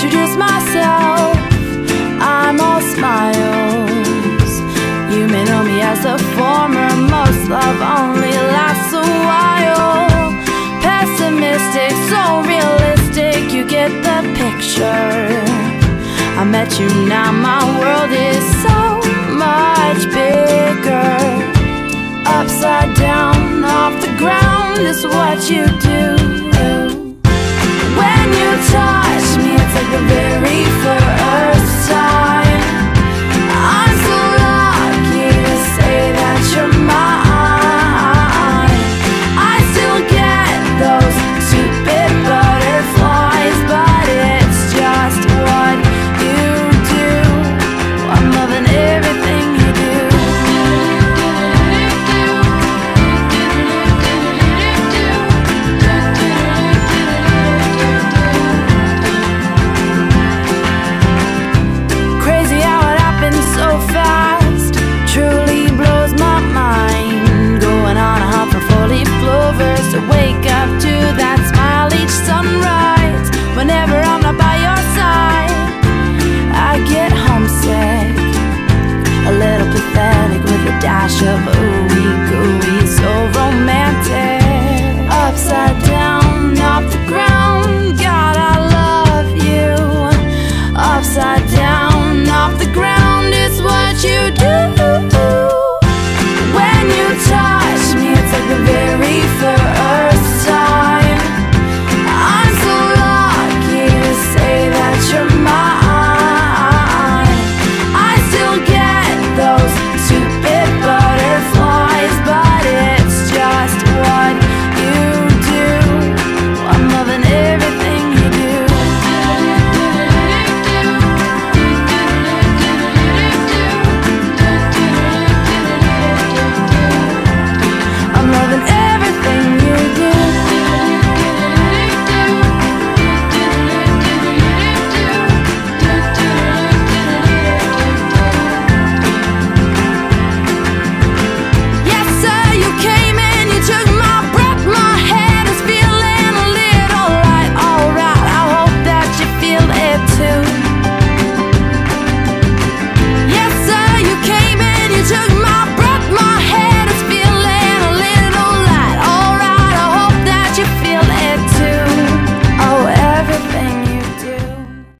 introduce myself. I'm all smiles. You may know me as a former most love only lasts a while. Pessimistic, so realistic, you get the picture. I met you, now my world is so much bigger. Upside down, off the ground is what you do. I'm right.